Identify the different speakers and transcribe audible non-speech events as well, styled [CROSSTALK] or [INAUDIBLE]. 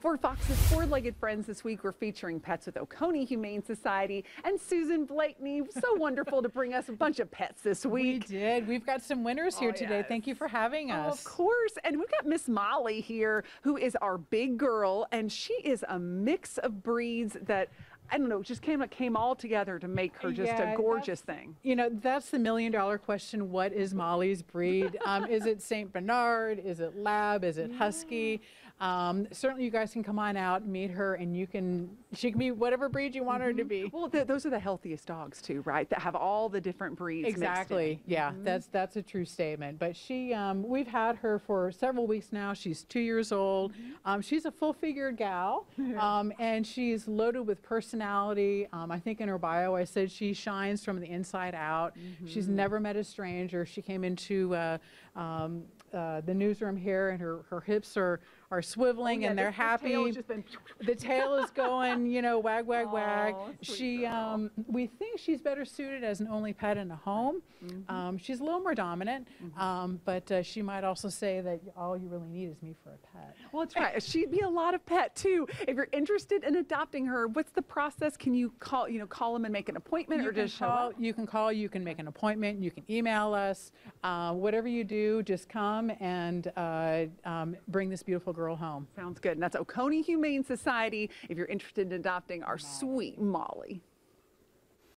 Speaker 1: For Fox's four-legged friends this week, we're featuring pets with Oconee Humane Society and Susan Blakeney. So wonderful to bring us a bunch of pets this week.
Speaker 2: We did. We've got some winners here
Speaker 1: Oh,
Speaker 2: today.
Speaker 1: yes.
Speaker 2: Thank you for having
Speaker 1: Oh,
Speaker 2: us.
Speaker 1: of course. And we've got Miss Molly here, who is our big girl, and she is a mix of breeds that I don't know, just came came all together to make her just
Speaker 2: Yeah,
Speaker 1: a gorgeous thing.
Speaker 2: You know, that's the million dollar question. What is Molly's breed? [LAUGHS] Um, is it St. Bernard? Is it Lab? Is it Husky? Um, certainly, you guys can come on out, meet her, and you can, she can be whatever breed you want her to be.
Speaker 1: Well, th- those are the healthiest dogs too, right? That have all the different breeds. mixed in.
Speaker 2: Exactly. Yeah, that's that's a true statement. But she, um, we've had her for several weeks now. She's two years old. Um, she's a full-figured gal, [LAUGHS] um, and she's loaded with personality. Um, I think in her bio I said she shines from the inside out. She's never met a stranger. She came into uh, um, uh, the newsroom here, and her her hips are are swiveling,
Speaker 1: Oh, yeah,
Speaker 2: and they're
Speaker 1: tail
Speaker 2: happy
Speaker 1: just been- [LAUGHS]
Speaker 2: the tail is going, you know, wag, wag, [LAUGHS] wag. She, um, we think she's better suited as an only pet in a home.
Speaker 1: Mm-hmm.
Speaker 2: Um, she's a little more dominant, um, but uh, she might also say that all you really need is me for a pet.
Speaker 1: Well, that's right. She'd be a lot of pet too. If you're interested in adopting her, what's the process? Can you call, you know, call them and make an appointment,
Speaker 2: You
Speaker 1: or
Speaker 2: can
Speaker 1: just show
Speaker 2: call.
Speaker 1: up?
Speaker 2: You can call. You can make an appointment. You can email us. Uh, whatever you do, just come and uh, um, bring this beautiful girl home.
Speaker 1: Sounds good. And that's Oconee Humane Society. If you're interested in adopting our sweet Molly.